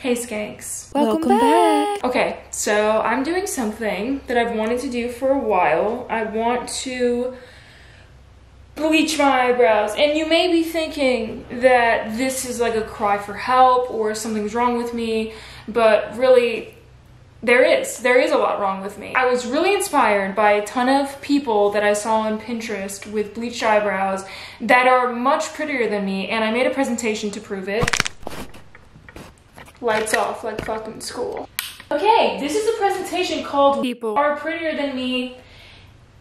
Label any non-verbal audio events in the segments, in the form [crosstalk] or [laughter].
Hey skanks. Welcome, back. Okay, so I'm doing something that I've wanted to do for a while. I want to bleach my eyebrows. And you may be thinking that this is like a cry for help or something's wrong with me, but really there is. There is a lot wrong with me. I was really inspired by a ton of people that I saw on Pinterest with bleached eyebrows that are much prettier than me, and I made a presentation to prove it. Lights off like fucking school. Okay, this is a presentation called People. Are Prettier Than Me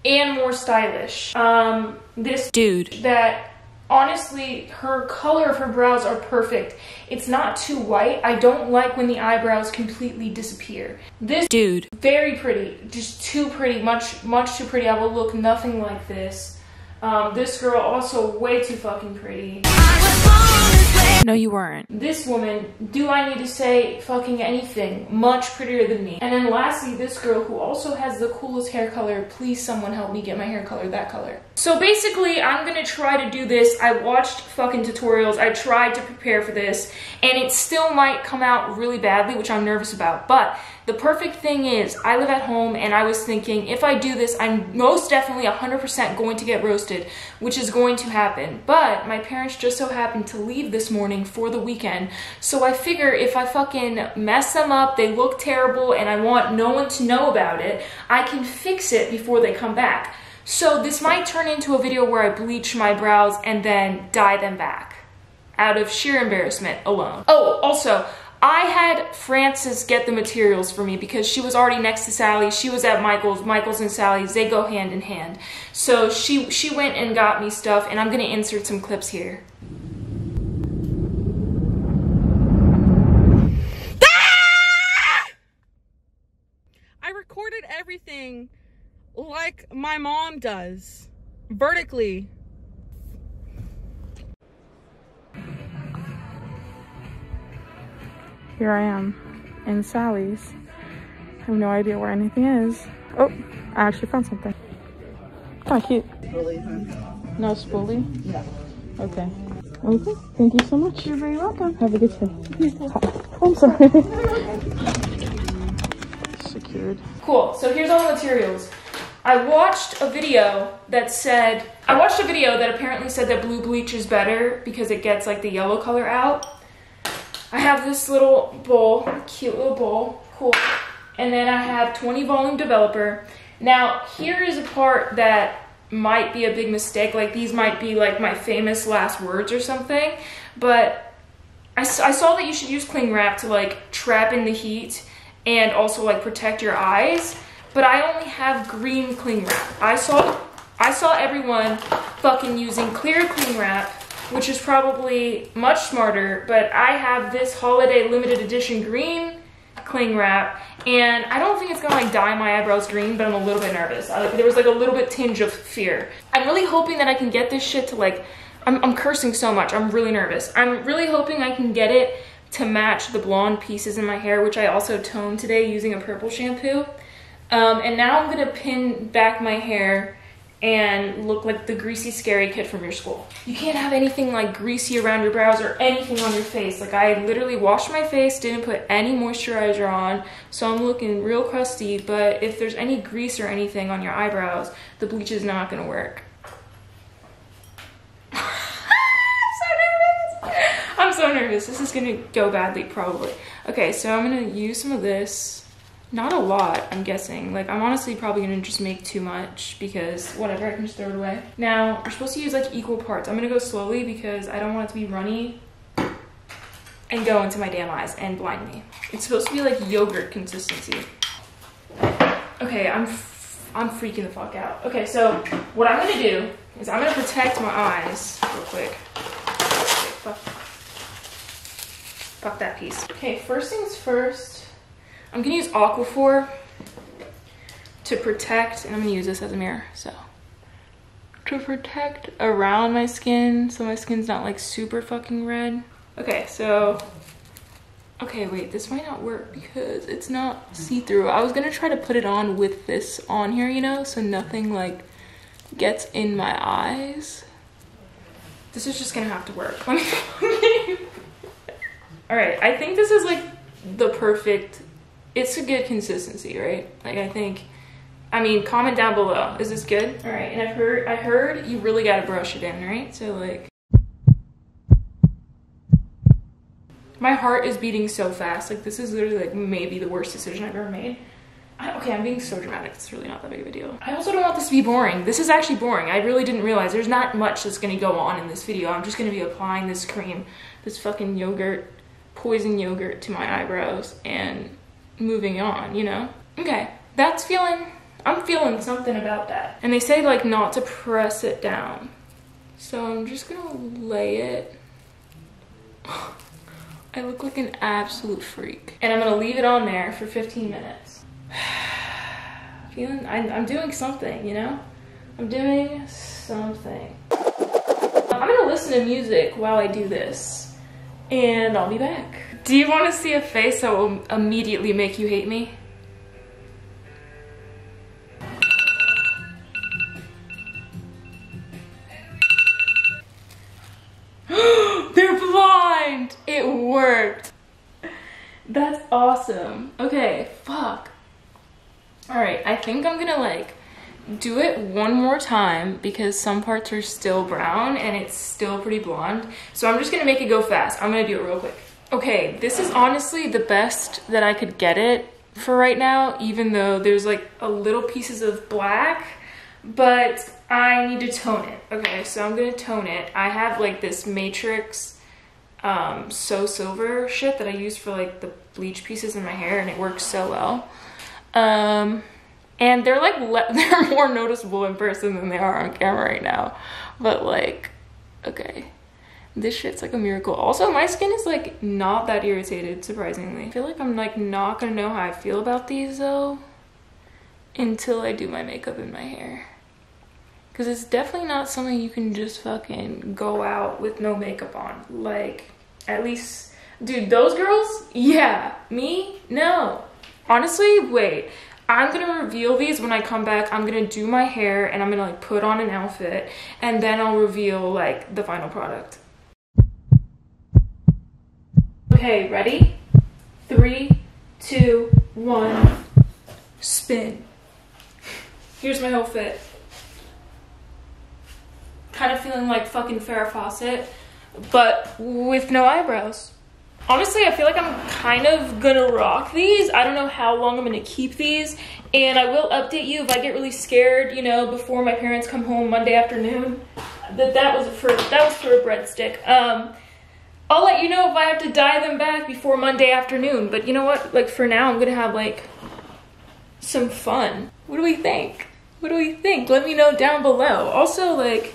and More Stylish. Um, this Dude. that honestly her color of her brows are perfect. It's not too white. I don't like when the eyebrows completely disappear. This Dude. very pretty. Just too pretty. Much much too pretty. I will look nothing like this. Um, this girl also way too fucking pretty No, you weren't. this woman, do I need to say fucking anything? Much prettier than me. And then lastly, this girl who also has the coolest hair color. Please someone help me get my hair color that color. So basically, I'm gonna try to do this. I watched fucking tutorials. I tried to prepare for this and it still might come out really badly, which I'm nervous about. But the perfect thing is, I live at home and I was thinking if I do this, I'm most definitely 100% going to get roasted, which is going to happen. But my parents just so happened to leave this morning for the weekend. So I figure if I fucking mess them up, they look terrible, and I want no one to know about it, I can fix it before they come back. So this might turn into a video where I bleach my brows and then dye them back out of sheer embarrassment alone. Oh, also, I had Frances get the materials for me because she was already next to Sally. She was at Michael's. Michael's and Sally's, they go hand in hand. So she she went and got me stuff and I'm going to insert some clips here. Ah! I recorded everything like my mom does, vertically. Here I am in Sally's. I have no idea where anything is. Oh, I actually found something. Kind of cute. No spoolie? Yeah. Okay. Okay. Thank you so much. You're very welcome. Have a good day. [laughs] I'm sorry. Secured. Cool. So here's all the materials. I watched a video that said I watched a video that apparently said that blue bleach is better because it gets like the yellow color out. I have this little bowl, cute little bowl, cool. And then I have 20 volume developer. Now, here is a part that might be a big mistake. Like, these might be like my famous last words or something. But I saw that you should use cling wrap to like trap in the heat and also like protect your eyes. But I only have green cling wrap. I saw I saw everyone fucking using clear cling wrap which is probably much smarter, but I have this holiday limited edition green cling wrap, and I don't think it's gonna like dye my eyebrows green, but I'm a little bit nervous. I, there was like a little bit tinge of fear. I'm really hoping that I can get this shit to like, I'm, I'm cursing so much, I'm really nervous. I'm really hoping I can get it to match the blonde pieces in my hair, which I also toned today using a purple shampoo. Um, and now I'm gonna pin back my hair and look like the greasy scary kid from your school. You can't have anything like greasy around your brows or anything on your face. Like I literally washed my face, didn't put any moisturizer on, so I'm looking real crusty, but if there's any grease or anything on your eyebrows, the bleach is not gonna work. [laughs] I'm so nervous. I'm so nervous. This is gonna go badly probably. Okay, so I'm gonna use some of this. Not a lot, I'm guessing. Like, I'm honestly probably gonna just make too much because whatever, I can just throw it away. Now, we're supposed to use like equal parts. I'm gonna go slowly because I don't want it to be runny and go into my damn eyes and blind me. It's supposed to be like yogurt consistency. Okay, I'm I'm freaking the fuck out. Okay, so what I'm gonna do is I'm gonna protect my eyes real quick. Fuck. Fuck that piece. Okay, first things first. I'm gonna use Aquaphor to protect, and I'm gonna use this as a mirror, so. To protect around my skin, so my skin's not like super fucking red. Okay, so, okay, wait, this might not work because it's not see-through. I was gonna try to put it on with this on here, you know, so nothing like gets in my eyes. This is just gonna have to work. [laughs] All right, I think this is like the perfect, it's a good consistency, right? Like I think, I mean, comment down below. Is this good? All right, and I've heard, I heard you really gotta brush it in, right? So like, my heart is beating so fast. Like this is literally like maybe the worst decision I've ever made. I, okay, I'm being so dramatic. It's really not that big of a deal. I also don't want this to be boring. This is actually boring. I really didn't realize there's not much that's gonna go on in this video. I'm just gonna be applying this cream, this fucking yogurt, poison yogurt to my eyebrows and moving on, you know? Okay, that's feeling, I'm feeling something about that. And they say like not to press it down. So I'm just gonna lay it. [sighs] I look like an absolute freak. And I'm gonna leave it on there for 15 minutes. [sighs] Feeling, I, I'm doing something, you know? I'm doing something. I'm gonna listen to music while I do this, and I'll be back. Do you wanna see a face that will immediately make you hate me? [gasps] They're blind! It worked. That's awesome. Okay, fuck. All right, I think I'm gonna like do it one more time because some parts are still brown and it's still pretty blonde. So I'm just gonna make it go fast. I'm gonna do it real quick. Okay, this is honestly the best that I could get it for right now, even though there's like a little pieces of black, but I need to tone it. Okay, so I'm gonna tone it. I have like this Matrix um, So Silver shit that I use for like the bleach pieces in my hair and it works so well. Um, and they're like [laughs] they're more noticeable in person than they are on camera right now. But like, okay, this shit's like a miracle. Also, my skin is like not that irritated, surprisingly. I feel like I'm like not gonna know how I feel about these though until I do my makeup and my hair. Cause it's definitely not something you can just fucking go out with no makeup on. Like, at least, dude, those girls, yeah. Me, no. Honestly, wait. I'm gonna reveal these when I come back. I'm gonna do my hair and I'm gonna like put on an outfit and then I'll reveal like the final product. Okay, ready? Three, two, one, spin. Here's my outfit. Kind of feeling like fucking Farrah Fawcett, but with no eyebrows. Honestly, I feel like I'm kind of gonna rock these. I don't know how long I'm gonna keep these. And I will update you if I get really scared, you know, before my parents come home Monday afternoon. That that was for that was for a breadstick. Um, I'll let you know if I have to dye them back before Monday afternoon. But you know what? Like for now, I'm gonna have like some fun. What do we think? What do we think? Let me know down below. Also, like,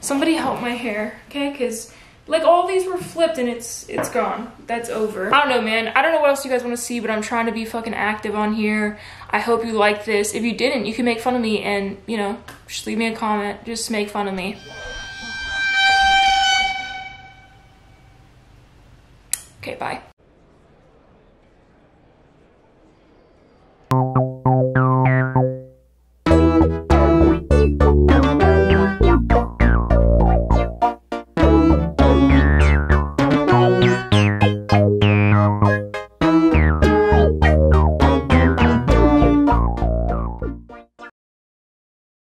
somebody help my hair, okay? Because like all these were flipped and it's it's gone. That's over. I don't know, man. I don't know what else you guys want to see, but I'm trying to be fucking active on here. I hope you like this. If you didn't, you can make fun of me and, you know, just leave me a comment. Just make fun of me.